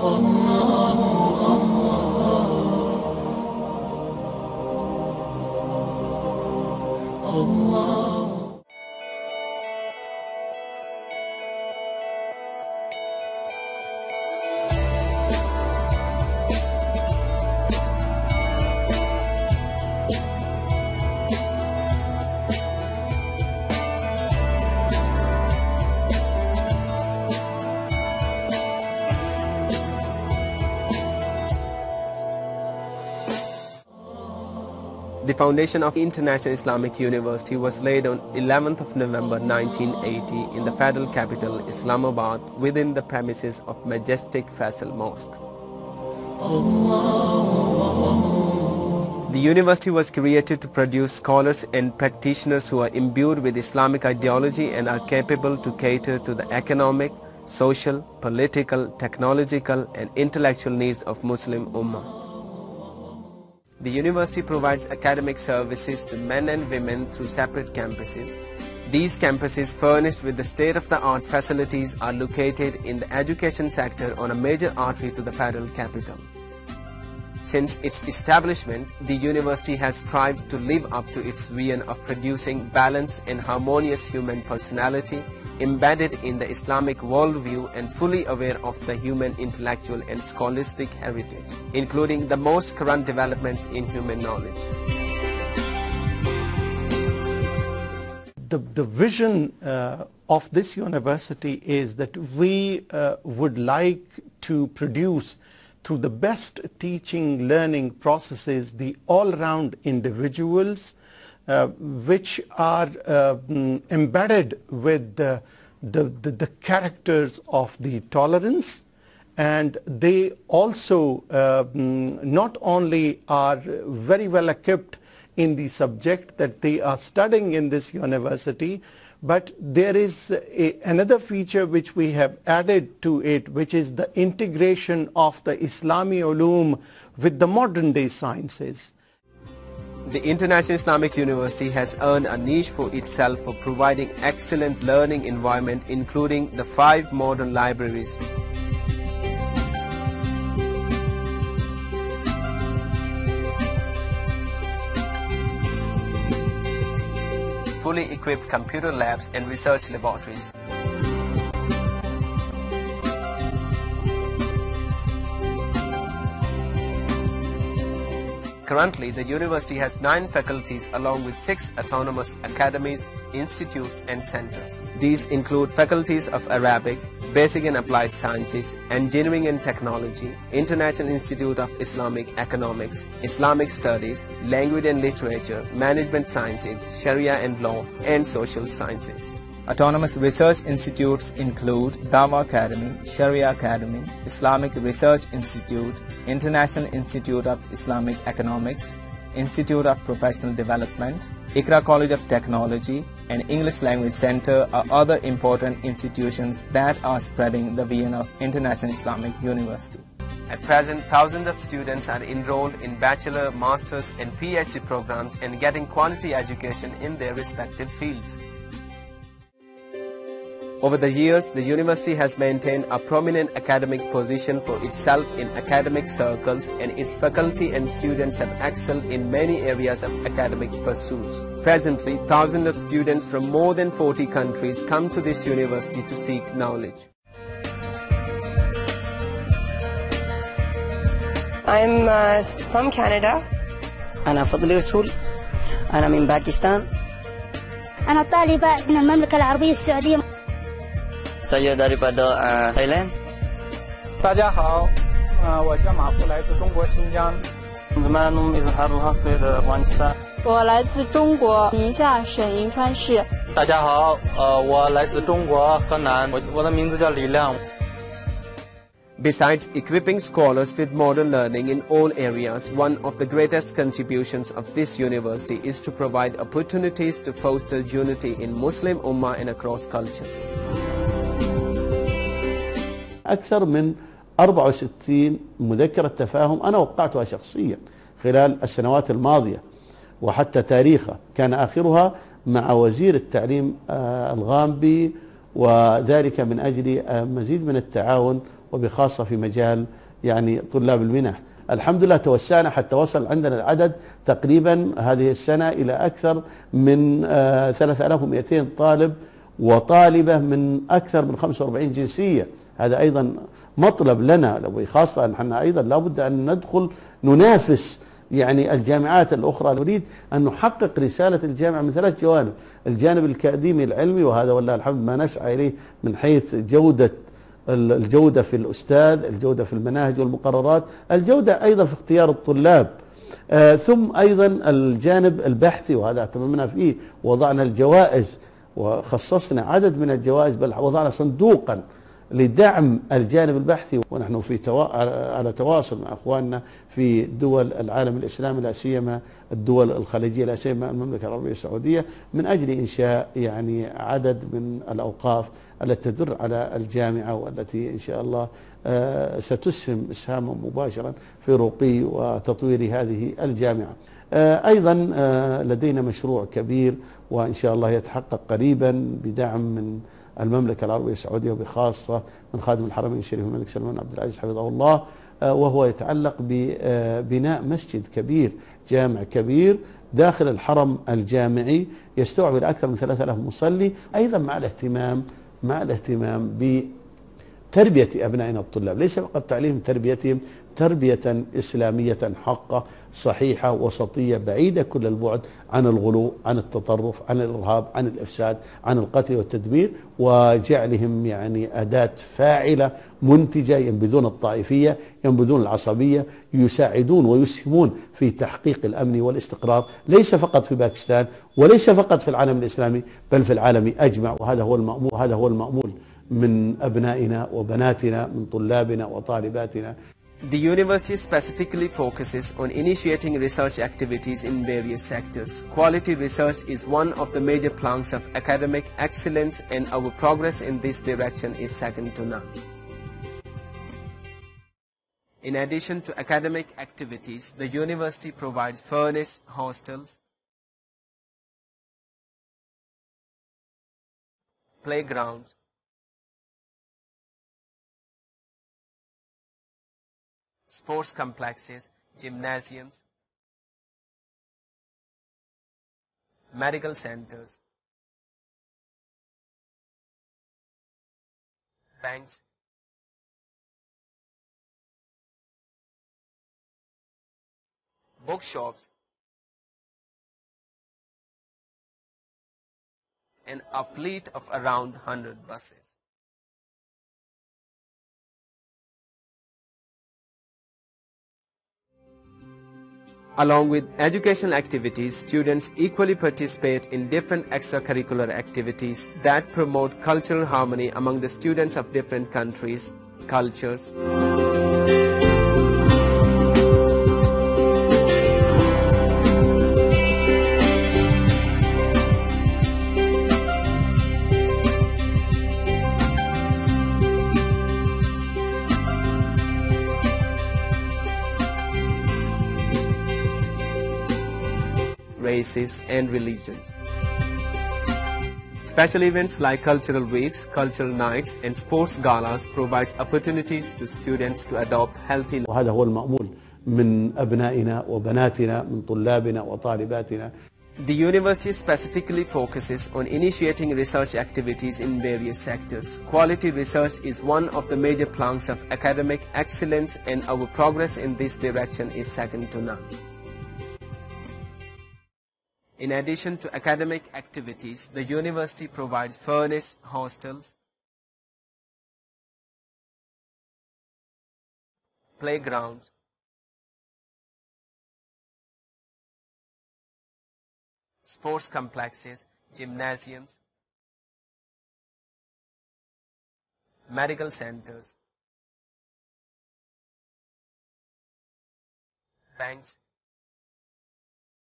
الله الله The foundation of International Islamic University was laid on 11th of November 1980 in the federal capital Islamabad within the premises of majestic Faisal Mosque. The university was created to produce scholars and practitioners who are imbued with Islamic ideology and are capable to cater to the economic, social, political, technological and intellectual needs of Muslim Ummah. The university provides academic services to men and women through separate campuses. These campuses furnished with the state-of-the-art facilities are located in the education sector on a major artery to the federal capital. Since its establishment, the university has strived to live up to its vision of producing balanced and harmonious human personality embedded in the Islamic worldview and fully aware of the human intellectual and scholastic heritage, including the most current developments in human knowledge. The, the vision uh, of this university is that we uh, would like to produce through the best teaching learning processes the all-round individuals which are uh, mm, embedded with the, the, the, the characters of the tolerance and they also uh, mm, not only are very well equipped in the subject that they are studying in this university but there is a, another feature which we have added to it which is the integration of the Islami ulum with the modern day sciences. The International Islamic University has earned a niche for itself for providing excellent learning environment including the five modern libraries. fully equipped computer labs and research laboratories. Currently, the university has nine faculties along with six autonomous academies, institutes and centers. These include faculties of Arabic, Basic and Applied Sciences, Engineering and Technology, International Institute of Islamic Economics, Islamic Studies, Language and Literature, Management Sciences, Sharia and Law, and Social Sciences. Autonomous research institutes include Dawa Academy, Sharia Academy, Islamic Research Institute, International Institute of Islamic Economics, Institute of Professional Development, Iqra College of Technology, and English Language Center are other important institutions that are spreading the vision of International Islamic University. At present, thousands of students are enrolled in bachelor, master's and PhD programs and getting quality education in their respective fields. Over the years, the university has maintained a prominent academic position for itself in academic circles and its faculty and students have excelled in many areas of academic pursuits. Presently, thousands of students from more than 40 countries come to this university to seek knowledge. I'm uh, from Canada. أنا فضلي رسول أنا من باكستان أنا طالبة من المملكة العربية السعودية saya daripada uh, Thailand 大家好，呃，我叫马富，来自中国新疆。 زمان إظهار الحق لأفغانستان 我来自中国宁夏省银川市。大家好，呃，我来自中国河南，我我的名字叫李亮。 Besides equipping scholars with modern learning in all areas, one of the greatest contributions of this university is to provide opportunities to foster unity in Muslim Ummah and across cultures. أكثر من 64 مذكرة تفاهم أنا وقعتها شخصيا خلال السنوات الماضية وحتى تاريخها. كان آخرها مع وزير التعليم الغامبي وذلك من أجل مزيد من التعاون وبخاصة في مجال يعني طلاب المنح. الحمد لله توسعنا حتى وصل عندنا العدد تقريبا هذه السنة إلى أكثر من آه، 3200 طالب وطالبة من أكثر من 45 جنسية. هذا أيضا مطلب لنا وخاصة أن إحنا أيضا لابد أن ندخل ننافس يعني الجامعات الأخرى. نريد أن نحقق رسالة الجامعة من ثلاث جوانب الجانب الأكاديمي العلمي وهذا والله الحمد ما نسعى إليه من حيث جودة الجودة في الأستاذ الجودة في المناهج والمقررات الجودة أيضا في اختيار الطلاب. آه ثم أيضا الجانب البحثي وهذا اهتممنا فيه وضعنا الجوائز وخصصنا عدد من الجوائز بل وضعنا صندوقا لدعم الجانب البحثي ونحن في توا... على تواصل مع إخواننا في دول العالم الإسلامي لا سيما الدول الخليجية لا سيما المملكة العربية السعودية من أجل إنشاء يعني عدد من الأوقاف التي تدر على الجامعة والتي إن شاء الله آه، ستسهم اسهاما مباشرا في رقي وتطوير هذه الجامعة. آه، أيضا آه، لدينا مشروع كبير وإن شاء الله يتحقق قريبا بدعم من المملكة العربية السعودية وبخاصة من خادم الحرمين الشريف الملك سلمان عبد العزيز حفظه الله آه، وهو يتعلق ببناء مسجد كبير جامع كبير داخل الحرم الجامعي يستوعب أكثر من 3000 مصلي أيضا مع الاهتمام مع الاهتمام بتربية أبنائنا الطلاب ليس فقط تعليم تربيتهم تربية إسلامية حقة صحيحة وسطية بعيدة كل البعد عن الغلو عن التطرف عن الإرهاب عن الإفساد عن القتل والتدمير وجعلهم يعني أداة فاعلة منتجة ينبذون الطائفية ينبذون العصبية يساعدون ويسهمون في تحقيق الأمن والاستقرار ليس فقط في باكستان وليس فقط في العالم الإسلامي بل في العالم أجمع وهذا هو المأمول هذا هو المأمول. من أبنائنا وبناتنا من طلابنا وطالباتنا The university specifically focuses on initiating research activities in various sectors. Quality research is one of the major planks of academic excellence and our progress in this direction is second to none. In addition to academic activities, the university provides furnished hostels, playgrounds, sports complexes, gymnasiums, medical centers, banks, bookshops, and a fleet of around 100 buses. Along with educational activities, students equally participate in different extracurricular activities that promote cultural harmony among the students of different countries, cultures. races and religions. Special events like cultural weeks, cultural nights and sports galas provides opportunities to students to adopt healthy وهذا هو المأمول من أبنائنا وبناتنا من طلابنا وطالباتنا The university specifically focuses on initiating research activities in various sectors. Quality research is one of the major planks of academic excellence and our progress in this direction is second to none. In addition to academic activities, the university provides furnished hostels, playgrounds, sports complexes, gymnasiums, medical centers, banks,